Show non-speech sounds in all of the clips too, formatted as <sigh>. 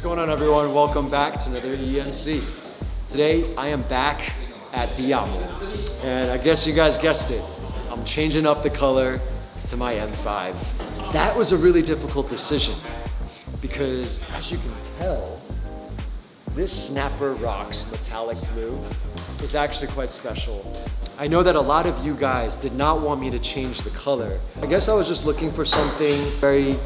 What's going on everyone? Welcome back to another EMC. Today I am back at Diablo. and I guess you guys guessed it. I'm changing up the color to my M5. That was a really difficult decision because as you can tell, this Snapper Rocks metallic blue is actually quite special. I know that a lot of you guys did not want me to change the color. I guess I was just looking for something very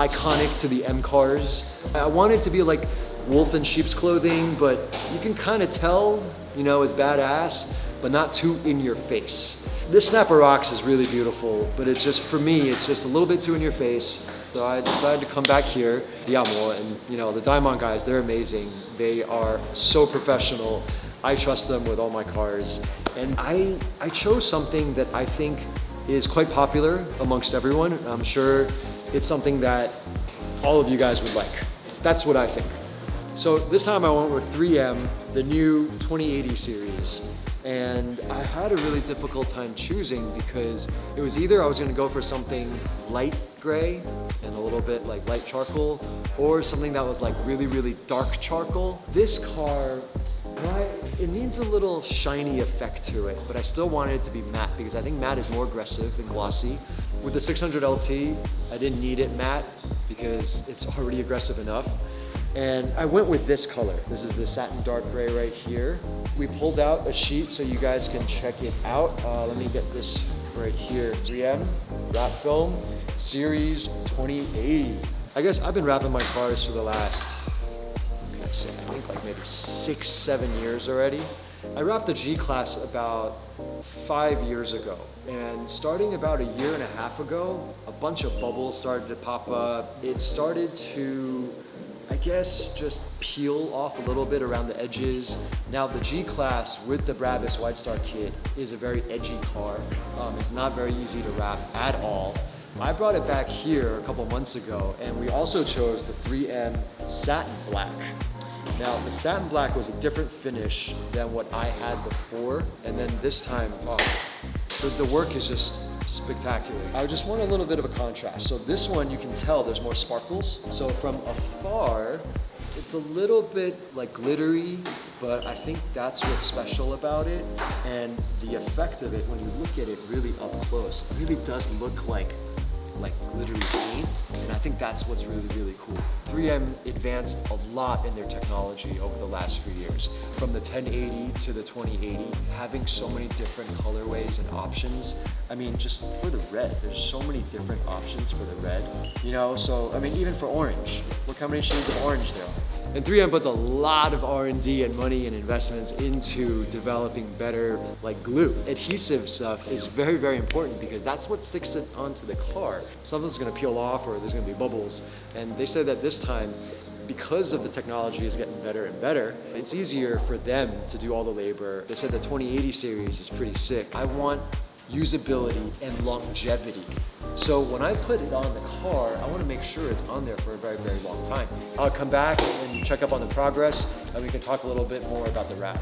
iconic to the M cars. I wanted to be like wolf in sheep's clothing, but you can kind of tell, you know, it's badass, but not too in your face. This Snapper Rocks is really beautiful, but it's just, for me, it's just a little bit too in your face. So I decided to come back here, Diamant, and you know, the Diamant guys, they're amazing. They are so professional. I trust them with all my cars. And I, I chose something that I think is quite popular amongst everyone. I'm sure it's something that all of you guys would like. That's what I think. So this time I went with 3M, the new 2080 series. And I had a really difficult time choosing because it was either I was gonna go for something light gray and a little bit like light charcoal or something that was like really, really dark charcoal. This car it needs a little shiny effect to it, but I still wanted it to be matte because I think matte is more aggressive than glossy. With the 600 LT, I didn't need it matte because it's already aggressive enough. And I went with this color. This is the satin dark gray right here. We pulled out a sheet so you guys can check it out. Uh, let me get this right here. 3M wrap film series 2080. I guess I've been wrapping my cars for the last I think like maybe six, seven years already. I wrapped the G-Class about five years ago. And starting about a year and a half ago, a bunch of bubbles started to pop up. It started to, I guess, just peel off a little bit around the edges. Now the G-Class with the Brabus White Star kit is a very edgy car. Um, it's not very easy to wrap at all. I brought it back here a couple months ago and we also chose the 3M Satin Black. Now the satin black was a different finish than what I had before. And then this time, oh, the, the work is just spectacular. I just want a little bit of a contrast. So this one, you can tell there's more sparkles. So from afar, it's a little bit like glittery, but I think that's what's special about it. And the effect of it, when you look at it really up close, it really does look like like glittery paint. And I think that's what's really, really cool. 3M advanced a lot in their technology over the last few years. From the 1080 to the 2080, having so many different colorways and options. I mean, just for the red, there's so many different options for the red. You know, so, I mean, even for orange, look how many shades of orange there are. And 3M puts a lot of R&D and money and investments into developing better like glue. Adhesive stuff is very, very important because that's what sticks it onto the car. Something's gonna peel off or there's gonna be bubbles. And they said that this time, because of the technology is getting better and better, it's easier for them to do all the labor. They said the 2080 series is pretty sick. I want usability and longevity. So when I put it on the car, I wanna make sure it's on there for a very, very long time. I'll come back and check up on the progress and we can talk a little bit more about the wrap.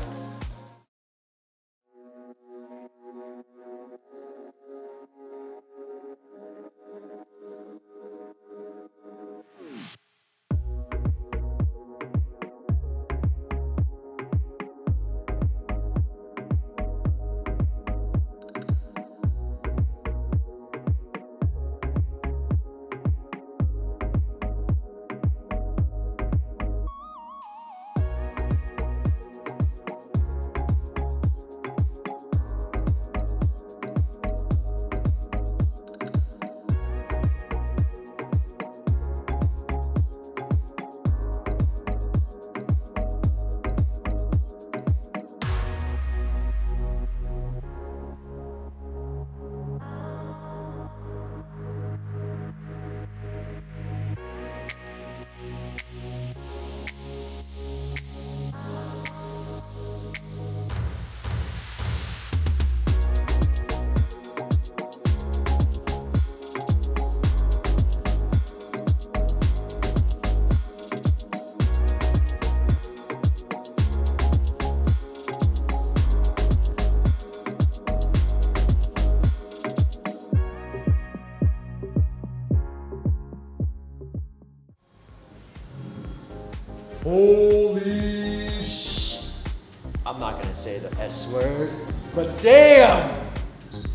Say the S word, but damn!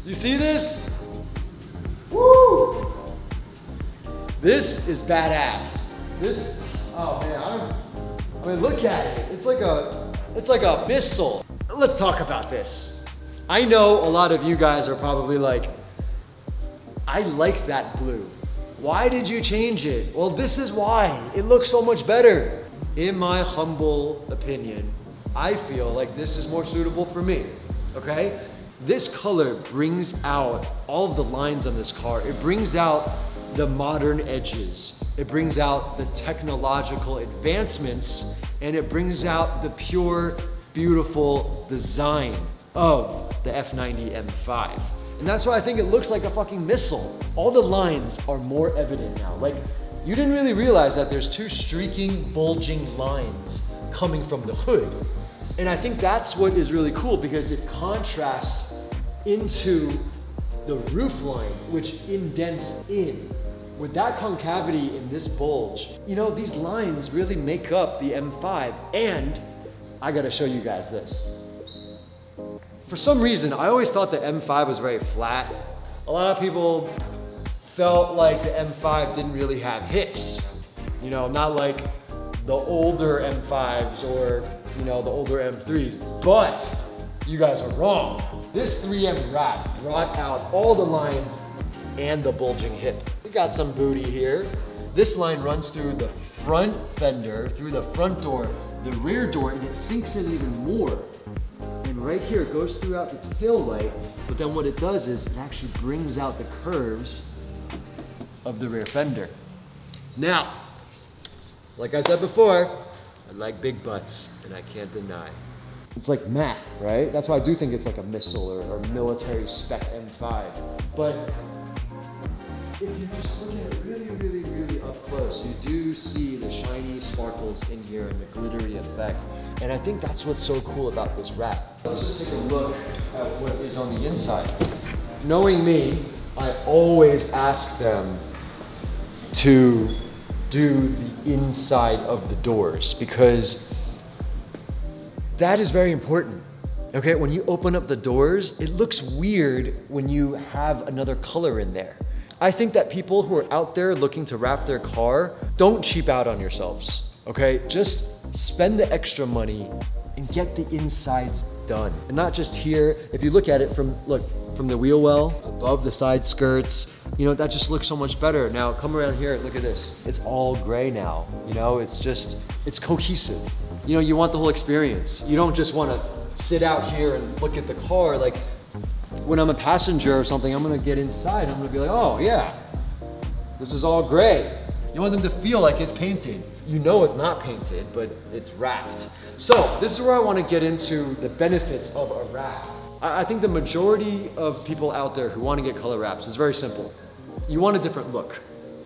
You see this? Woo! This is badass. This, oh man, I'm, I mean, look at it. It's like a, it's like a missile. Let's talk about this. I know a lot of you guys are probably like, I like that blue. Why did you change it? Well, this is why. It looks so much better. In my humble opinion, I feel like this is more suitable for me, okay? This color brings out all of the lines on this car. It brings out the modern edges. It brings out the technological advancements and it brings out the pure, beautiful design of the F90 M5. And that's why I think it looks like a fucking missile. All the lines are more evident now. Like, you didn't really realize that there's two streaking, bulging lines coming from the hood. And I think that's what is really cool because it contrasts into the roof line, which indents in. With that concavity in this bulge, you know, these lines really make up the M5. And I gotta show you guys this. For some reason, I always thought the M5 was very flat. A lot of people felt like the M5 didn't really have hips. You know, not like the older M5s or, you know, the older M3s. But you guys are wrong. This 3M wrap brought out all the lines and the bulging hip. We got some booty here. This line runs through the front fender, through the front door, the rear door, and it sinks in even more. And right here, it goes throughout the tail light, but then what it does is it actually brings out the curves of the rear fender. Now, like I said before, I like big butts, and I can't deny. It's like matte, right? That's why I do think it's like a missile or, or military spec M5. But if you just look at it really, really, really up close, you do see the shiny sparkles in here and the glittery effect. And I think that's what's so cool about this wrap. Let's just take a look at what is on the inside. Knowing me, I always ask them to do the inside of the doors because that is very important. Okay, when you open up the doors, it looks weird when you have another color in there. I think that people who are out there looking to wrap their car, don't cheap out on yourselves, okay? Just spend the extra money and get the insides done. And not just here, if you look at it from, look, from the wheel well, above the side skirts, you know, that just looks so much better. Now come around here, look at this. It's all gray now, you know, it's just, it's cohesive. You know, you want the whole experience. You don't just want to sit out here and look at the car. Like when I'm a passenger or something, I'm gonna get inside. I'm gonna be like, oh yeah, this is all gray. You want them to feel like it's painted. You know it's not painted, but it's wrapped. So this is where I want to get into the benefits of a wrap. I think the majority of people out there who want to get color wraps is very simple. You want a different look,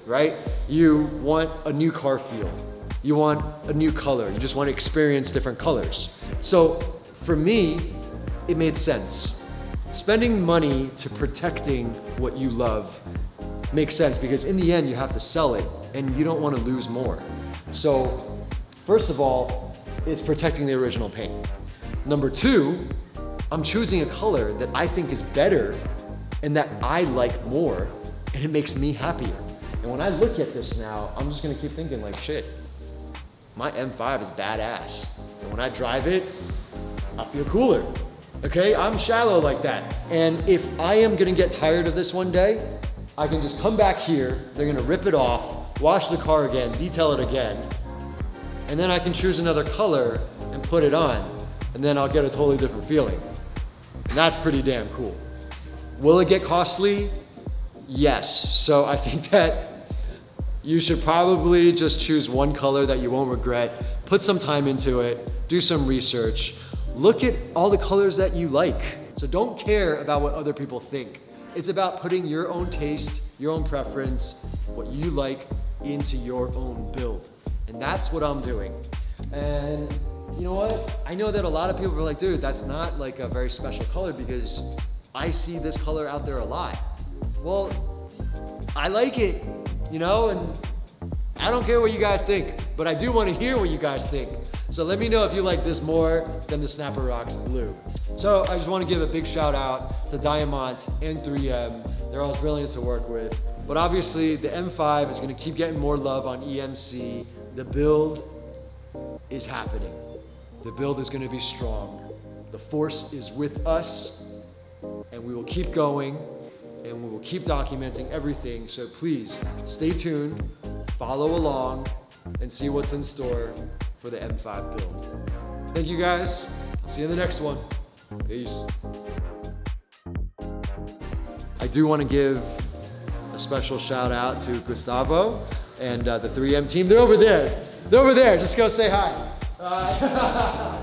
right? You want a new car feel. You want a new color. You just want to experience different colors. So for me, it made sense. Spending money to protecting what you love makes sense because in the end you have to sell it and you don't want to lose more. So first of all, it's protecting the original paint. Number two, I'm choosing a color that I think is better and that I like more and it makes me happier. And when I look at this now, I'm just gonna keep thinking like, shit, my M5 is badass. And when I drive it, I feel cooler. Okay, I'm shallow like that. And if I am gonna get tired of this one day, I can just come back here, they're gonna rip it off, wash the car again, detail it again, and then I can choose another color and put it on, and then I'll get a totally different feeling. And that's pretty damn cool. Will it get costly? Yes. So I think that you should probably just choose one color that you won't regret, put some time into it, do some research, look at all the colors that you like. So don't care about what other people think. It's about putting your own taste, your own preference, what you like into your own build. And that's what I'm doing. And you know what? I know that a lot of people are like, dude, that's not like a very special color because I see this color out there a lot. Well, I like it, you know, and I don't care what you guys think, but I do want to hear what you guys think. So let me know if you like this more than the Snapper Rocks Blue. So I just want to give a big shout out to Diamant and 3M. They're all brilliant to work with. But obviously the M5 is going to keep getting more love on EMC. The build is happening. The build is going to be strong. The force is with us and we will keep going and we will keep documenting everything. So please stay tuned, follow along, and see what's in store for the M5 build. Thank you guys. I'll see you in the next one. Peace. I do want to give a special shout out to Gustavo and uh, the 3M team. They're over there. They're over there. Just go say hi. Uh, <laughs>